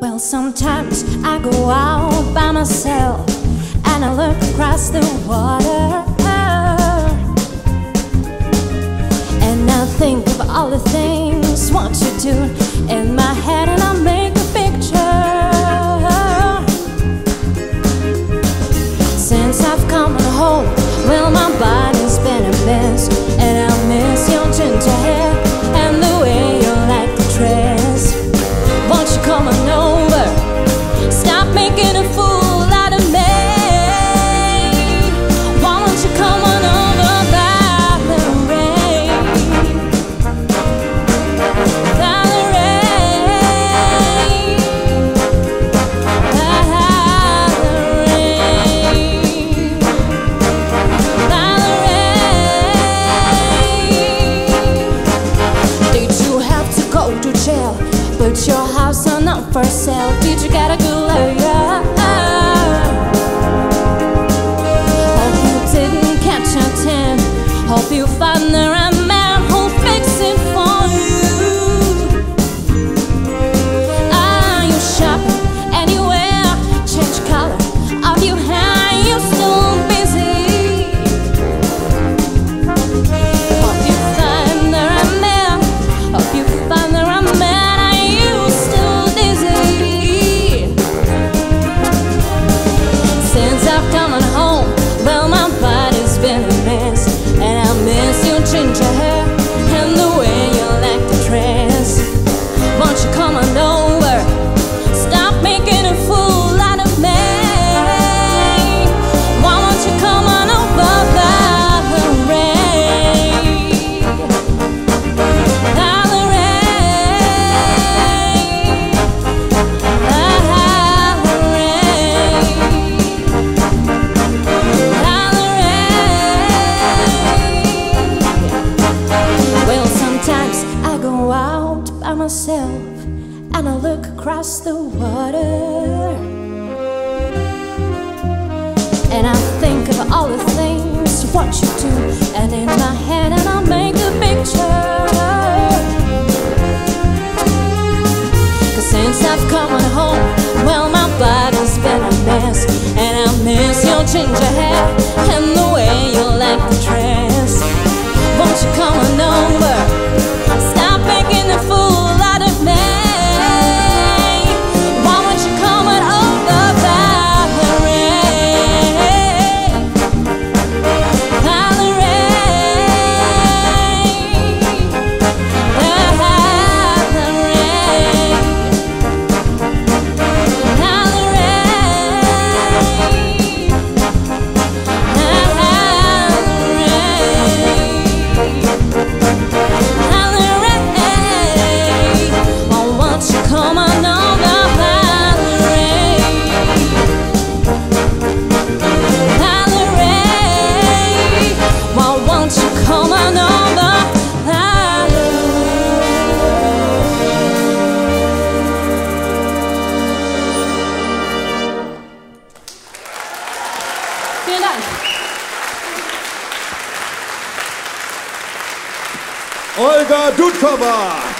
Well, sometimes I go out by myself and I look across the water. And I think of all the things. for sale. Did you gotta go? myself and I look across the water. And I think of all the things, what you do, and in my head, and I make a picture. Cause since I've come home, well, my body's been a mess, and I miss your ginger hair. Olga Dudkova.